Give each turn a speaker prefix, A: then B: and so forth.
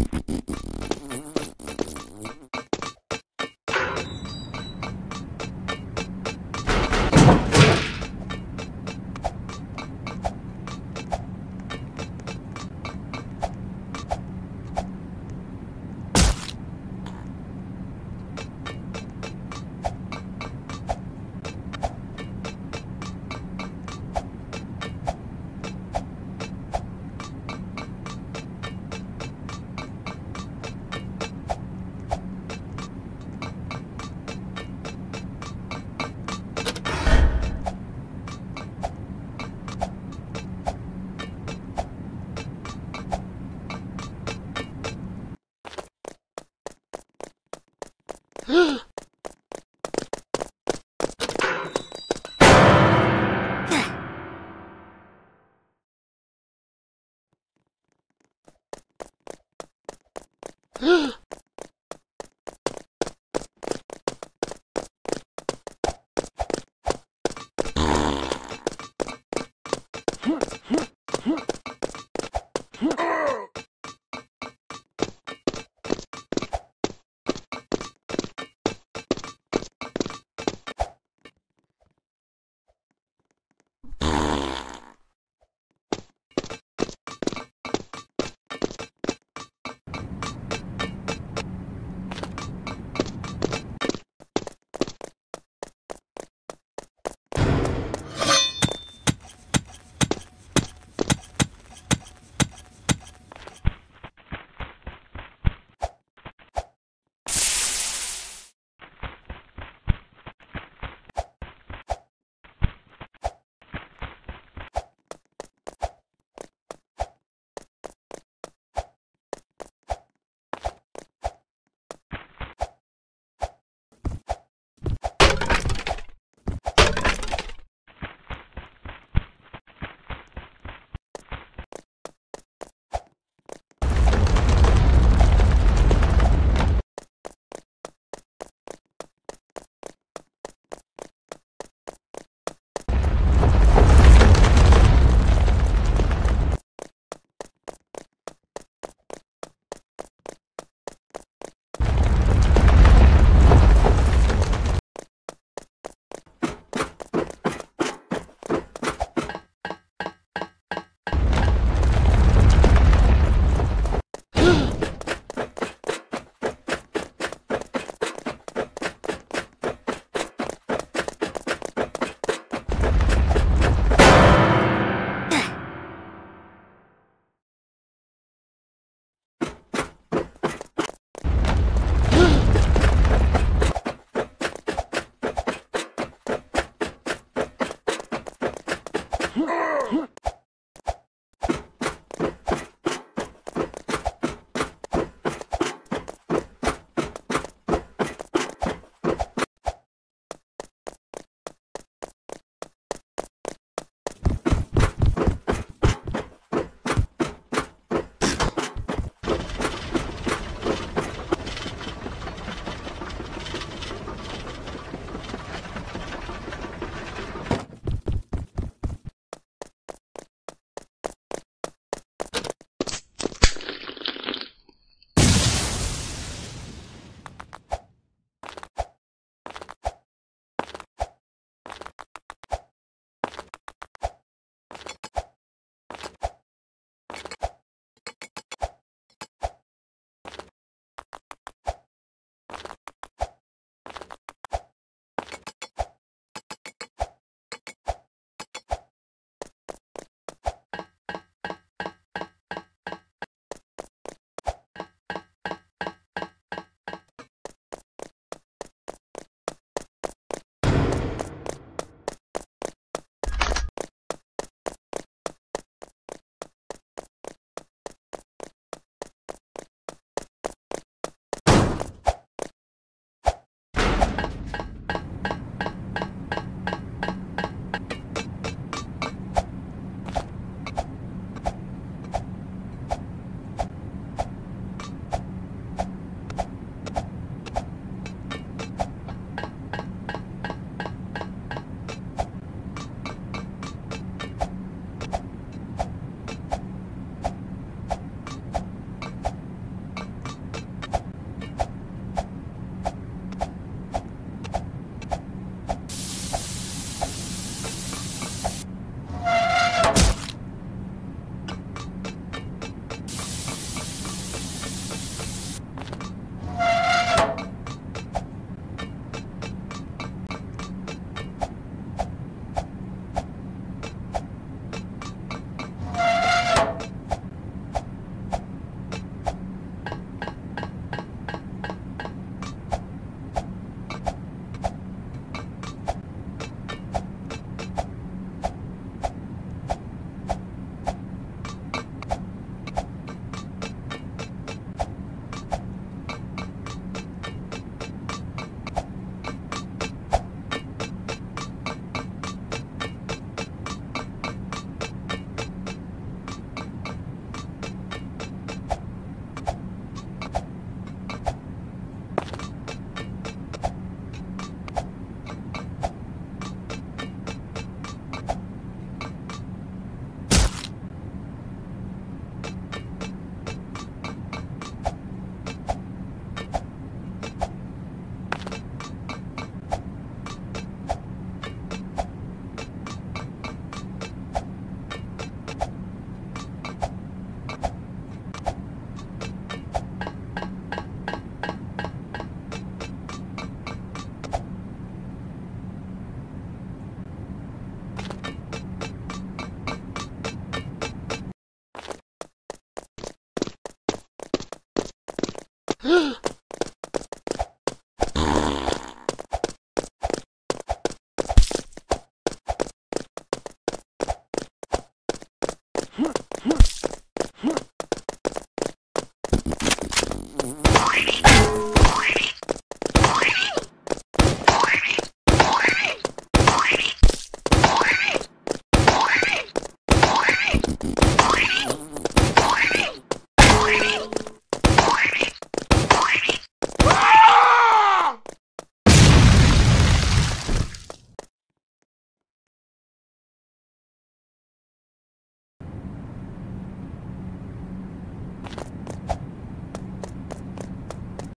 A: あっ。Huh?
B: Huh?